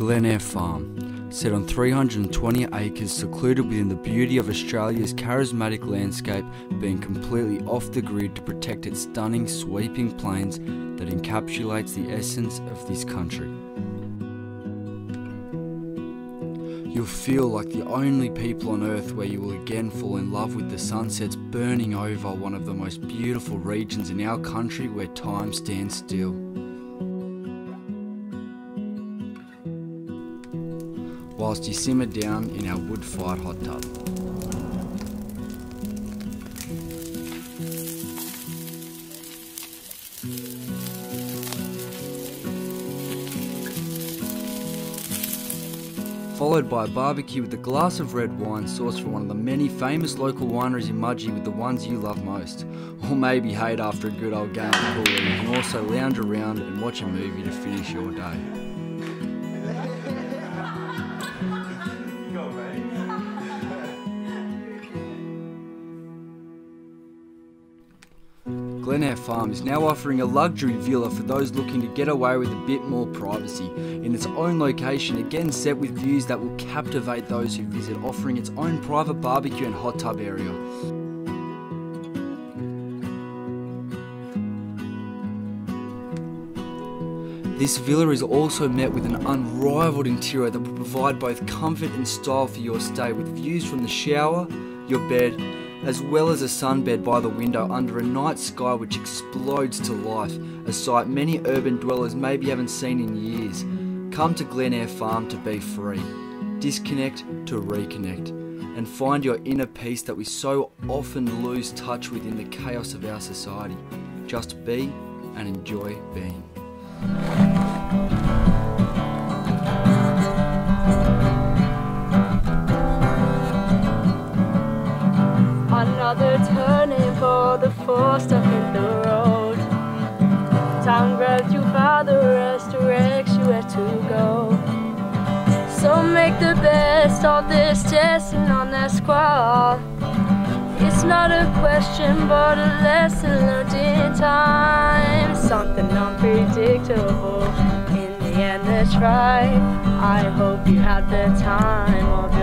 Glenayr Farm, set on 320 acres secluded within the beauty of Australia's charismatic landscape, being completely off the grid to protect its stunning sweeping plains that encapsulates the essence of this country. You'll feel like the only people on earth where you will again fall in love with the sunsets burning over one of the most beautiful regions in our country where time stands still. Whilst you simmer down in our wood fired hot tub. followed by a barbecue with a glass of red wine sourced from one of the many famous local wineries in Mudgee with the ones you love most. Or maybe hate after a good old game of pool you can also lounge around and watch a movie to finish your day. Glenayr Farm is now offering a luxury villa for those looking to get away with a bit more privacy. In its own location, again set with views that will captivate those who visit, offering its own private barbecue and hot tub area. This villa is also met with an unrivaled interior that will provide both comfort and style for your stay with views from the shower, your bed, as well as a sunbed by the window under a night sky which explodes to life, a sight many urban dwellers maybe haven't seen in years. Come to Glenayr Farm to be free, disconnect to reconnect, and find your inner peace that we so often lose touch with in the chaos of our society. Just be and enjoy being. Another turning for the force stuck in the road. Time grabs you by the rest, directs you where to go. So make the best of this test and on that squad. It's not a question, but a lesson learned in time. Something unpredictable. In the end, that's right. I hope you had the time.